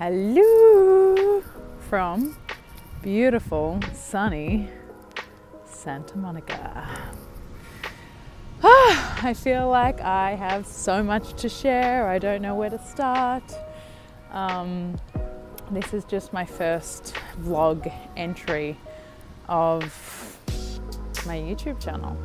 Hello from beautiful, sunny Santa Monica. Ah, I feel like I have so much to share. I don't know where to start. Um, this is just my first vlog entry of my YouTube channel.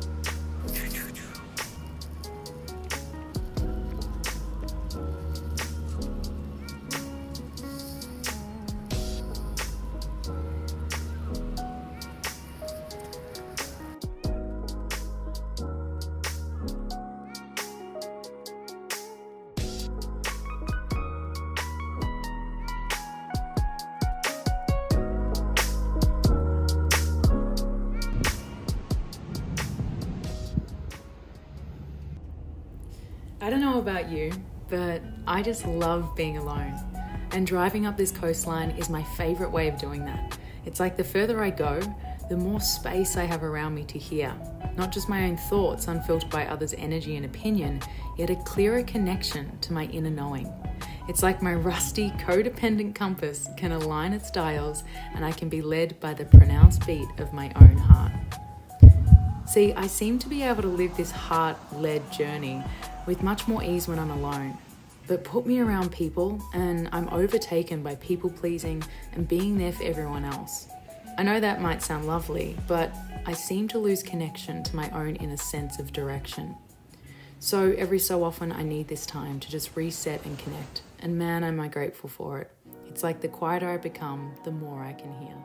I don't know about you, but I just love being alone. And driving up this coastline is my favorite way of doing that. It's like the further I go, the more space I have around me to hear. Not just my own thoughts, unfiltered by others' energy and opinion, yet a clearer connection to my inner knowing. It's like my rusty, codependent compass can align its dials and I can be led by the pronounced beat of my own heart. See, I seem to be able to live this heart led journey with much more ease when I'm alone. But put me around people, and I'm overtaken by people pleasing and being there for everyone else. I know that might sound lovely, but I seem to lose connection to my own inner sense of direction. So every so often, I need this time to just reset and connect. And man, am I grateful for it. It's like the quieter I become, the more I can hear.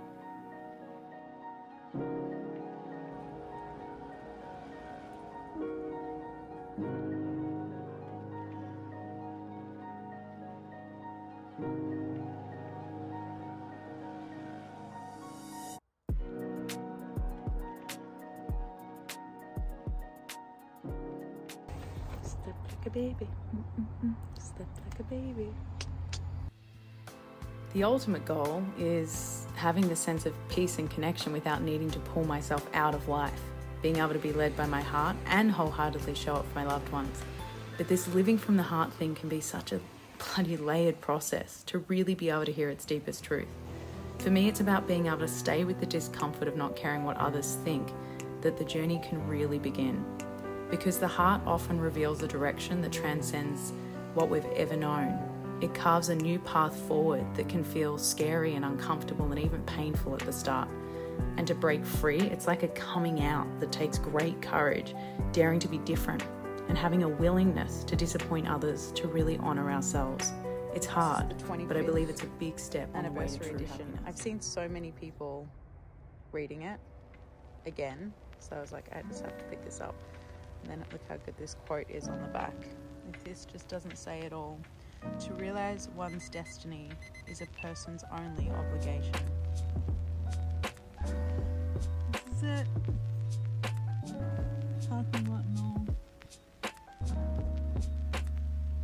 A baby. Step like a baby. The ultimate goal is having the sense of peace and connection without needing to pull myself out of life, being able to be led by my heart and wholeheartedly show up for my loved ones. But this living from the heart thing can be such a bloody layered process to really be able to hear its deepest truth. For me, it's about being able to stay with the discomfort of not caring what others think, that the journey can really begin. Because the heart often reveals a direction that transcends what we've ever known. It carves a new path forward that can feel scary and uncomfortable and even painful at the start. And to break free, it's like a coming out that takes great courage, daring to be different, and having a willingness to disappoint others to really honour ourselves. It's hard, but I believe it's a big step on the way to true edition. happiness. I've seen so many people reading it again, so I was like, I just have to pick this up. And then look how good this quote is on the back. This just doesn't say it all. To realize one's destiny is a person's only obligation. This is it. Parking lot and all.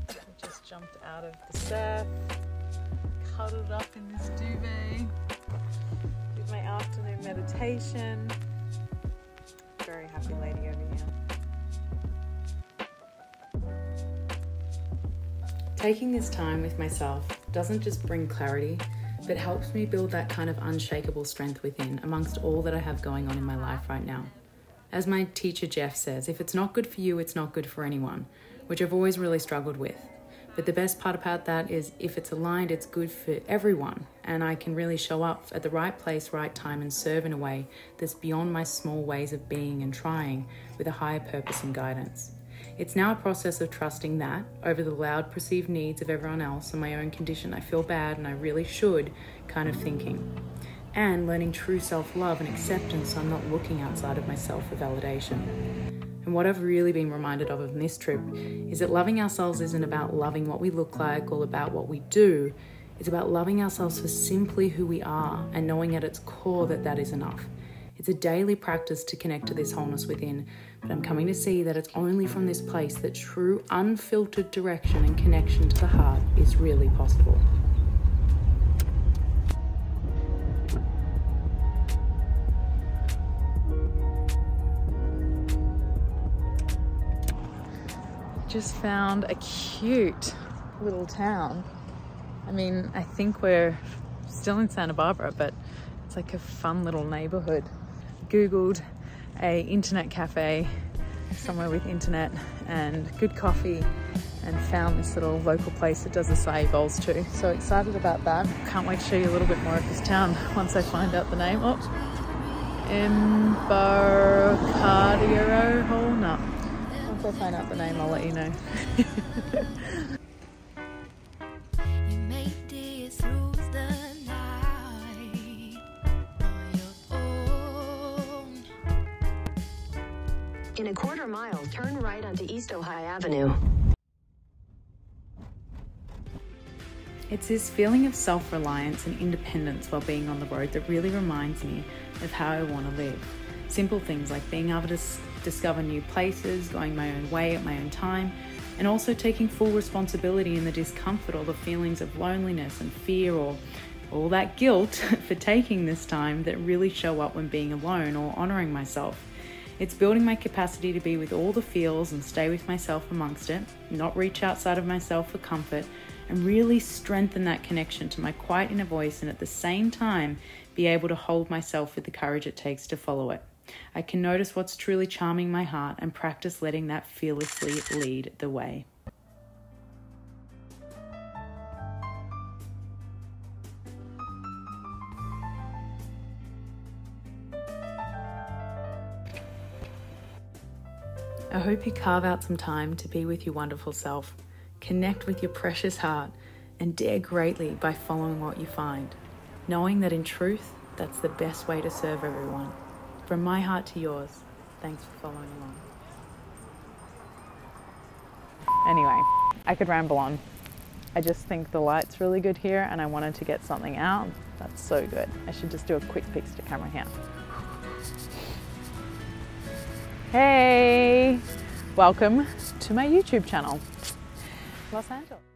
I just jumped out of the surf, cuddled up in this duvet, did my afternoon meditation. Very happy lady over Taking this time with myself doesn't just bring clarity, but helps me build that kind of unshakable strength within amongst all that I have going on in my life right now. As my teacher Jeff says, if it's not good for you, it's not good for anyone, which I've always really struggled with. But the best part about that is if it's aligned, it's good for everyone, and I can really show up at the right place, right time, and serve in a way that's beyond my small ways of being and trying with a higher purpose and guidance. It's now a process of trusting that over the loud perceived needs of everyone else and my own condition, I feel bad and I really should kind of thinking. And learning true self love and acceptance so I'm not looking outside of myself for validation. And what I've really been reminded of in this trip is that loving ourselves isn't about loving what we look like or about what we do. It's about loving ourselves for simply who we are and knowing at its core that that is enough. It's a daily practice to connect to this wholeness within, but I'm coming to see that it's only from this place that true, unfiltered direction and connection to the heart is really possible. Just found a cute little town. I mean, I think we're still in Santa Barbara, but it's like a fun little neighborhood. Googled a internet cafe somewhere with internet and good coffee and found this little local place that does acai bowls too. So excited about that. Can't wait to show you a little bit more of this town once I find out the name. Oh, Embarcadero Hall? No. Once I find out the name, I'll let you know. In a quarter mile, turn right onto East Ojai Avenue. It's this feeling of self reliance and independence while being on the road that really reminds me of how I want to live. Simple things like being able to discover new places, going my own way at my own time, and also taking full responsibility in the discomfort or the feelings of loneliness and fear or all that guilt for taking this time that really show up when being alone or honoring myself. It's building my capacity to be with all the feels and stay with myself amongst it, not reach outside of myself for comfort, and really strengthen that connection to my quiet inner voice and at the same time be able to hold myself with the courage it takes to follow it. I can notice what's truly charming my heart and practice letting that fearlessly lead the way. I hope you carve out some time to be with your wonderful self, connect with your precious heart, and dare greatly by following what you find, knowing that in truth, that's the best way to serve everyone. From my heart to yours, thanks for following along. Anyway, I could ramble on. I just think the light's really good here and I wanted to get something out. That's so good. I should just do a quick fix to camera here. Hey, welcome to my YouTube channel, Los Angeles.